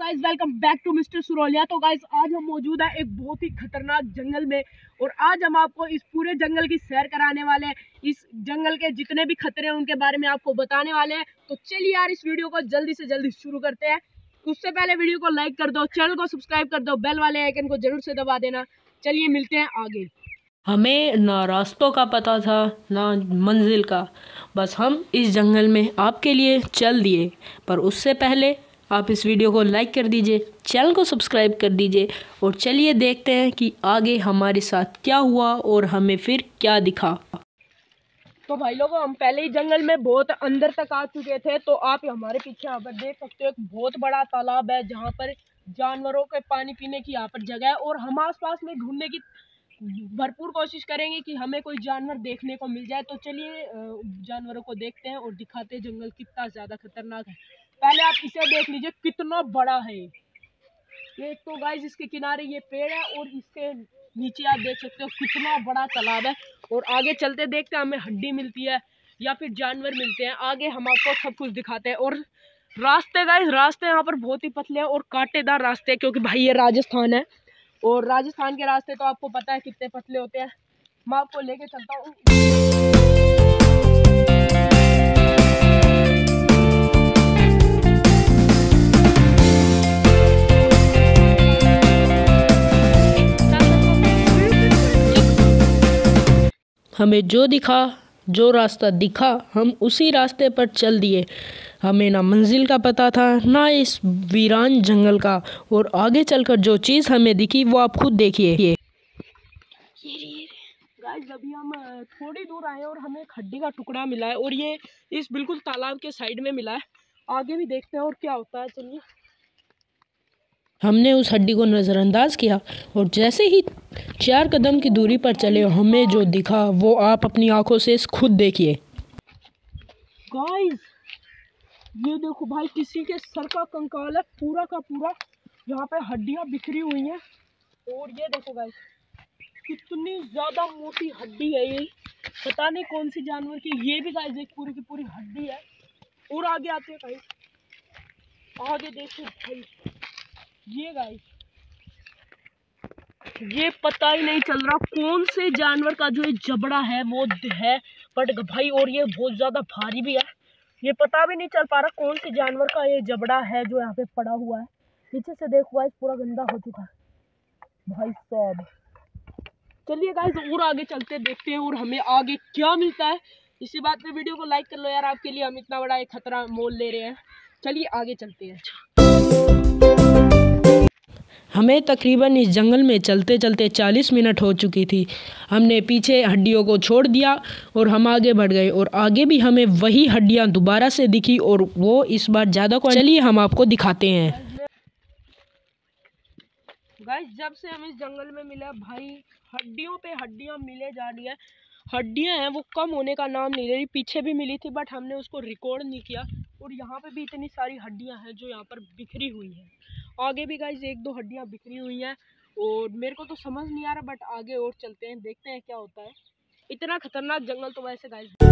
Guys welcome back to mister Surolia तो guys आज हम मौजूद हैं एक बहुत ही खतरनाक जंगल में और आज हम आपको इस पूरे जंगल की सैर कराने वाले हैं। इस जंगल के जितने भी खतरे हैं उनके बारे में आपको बताने वाले हैं। तो चलिए यार, इस वीडियो को जल्दी से जल्दी शुरू करते हैं। उससे पहले वीडियो को लाइक कर दो चैनल को सब्सक्राइब कर दो बेल वाले आइकन को ज़रूर से दबा देना। चलिए मिलते हैं आगे। हमें ना रास्तों का पता था, ना मंजिल का। बस हम इस जंगल में आपके लिए चल दिए। पर उससे पहले आप इस वीडियो को लाइक कर दीजिए चैनल को सब्सक्राइब कर दीजिए और चलिए देखते हैं कि आगे हमारे साथ क्या हुआ और हमें फिर क्या दिखा। तो भाई लोगों, हम पहले ही जंगल में बहुत अंदर तक आ चुके थे तो आप हमारे पीछे यहाँ पर देख सकते हो, एक बहुत बड़ा तालाब है, जहाँ पर जानवरों के पानी पीने की यहाँ पर जगह है और हम आस पास में ढूँढने की भरपूर कोशिश करेंगे कि हमें कोई जानवर देखने को मिल जाए। तो चलिए जानवरों को देखते हैं और दिखाते हैं जंगल कितना ज़्यादा खतरनाक है। पहले आप इसे देख लीजिए, कितना बड़ा है ये। तो गाइस इसके किनारे ये पेड़ है और इसके नीचे आप देख सकते हो कितना बड़ा तालाब है। और आगे चलते देखते हमें हड्डी मिलती है या फिर जानवर मिलते हैं। आगे हम आपको सब कुछ दिखाते हैं। और रास्ते गाइस रास्ते यहाँ पर बहुत ही पतले हैं और कांटेदार रास्ते हैं, क्योंकि भाई ये राजस्थान है। और राजस्थान के रास्ते तो आपको पता है कितने पतले होते हैं। मैं आपको लेके चलता हूँ। हमें जो दिखा जो रास्ता दिखा, हम उसी रास्ते पर चल दिए। हमें ना मंजिल का पता था, ना इस वीरान जंगल का। और आगे चलकर जो चीज़ हमें दिखी, वो आप खुद देखिए। गाइस अभी हम थोड़ी दूर आए और हमें हड्डी का टुकड़ा मिला है और ये इस बिल्कुल तालाब के साइड में मिला है। आगे भी देखते हैं और क्या होता है, चलिए। हमने उस हड्डी को नज़रअंदाज किया और जैसे ही चार कदम की दूरी पर चले हमें जो दिखा, वो आप अपनी आँखों से खुद देखिए। गाइस ये देखो भाई, किसी के सर का कंकाल है, पूरा का पूरा यहाँ पे हड्डियाँ बिखरी हुई हैं। और ये देखो गाइस कितनी ज़्यादा मोटी हड्डी है ये। पता नहीं कौन सी जानवर की, ये भी गाइस एक पूरी की पूरी हड्डी है। और आगे आते हैं गाइस आगे देखो भाई। ये गाइस ये पता ही नहीं चल रहा कौन से जानवर का जो ये जबड़ा है, वो है बट भाई, और ये बहुत ज़्यादा भारी भी है। ये पता भी नहीं चल पा रहा कौन से जानवर का ये जबड़ा है जो यहाँ पे पड़ा हुआ है। पीछे से देखो गाइस पूरा गंदा हो चुका है। भाई साहब। चलिए गाइस और आगे चलते, देखते हैं और हमें आगे क्या मिलता है। इसी बात पे वीडियो को लाइक कर लो यार, आपके लिए हम इतना बड़ा एक खतरा मोल ले रहे हैं। चलिए आगे चलते हैं। हमें तकरीबन इस जंगल में चलते चलते 40 मिनट हो चुकी थी। हमने पीछे हड्डियों को छोड़ दिया और हम आगे बढ़ गए और आगे भी हमें वही हड्डियाँ दोबारा से दिखी और वो इस बार ज़्यादा को चलिए हम आपको दिखाते हैं। गाइस जब से हम इस जंगल में मिले भाई, हड्डियों पे हड्डियाँ मिले जा रही है। हड्डियाँ हैं, वो कम होने का नाम नहीं ले रही, पीछे भी मिली थी बट हमने उसको रिकॉर्ड नहीं किया। और यहाँ पे भी इतनी सारी हड्डियाँ हैं जो यहाँ पर बिखरी हुई हैं। आगे भी गाइज़ एक दो हड्डियाँ बिखरी हुई हैं, और मेरे को तो समझ नहीं आ रहा बट आगे और चलते हैं, देखते हैं क्या होता है। इतना खतरनाक जंगल तो वैसे गाइज़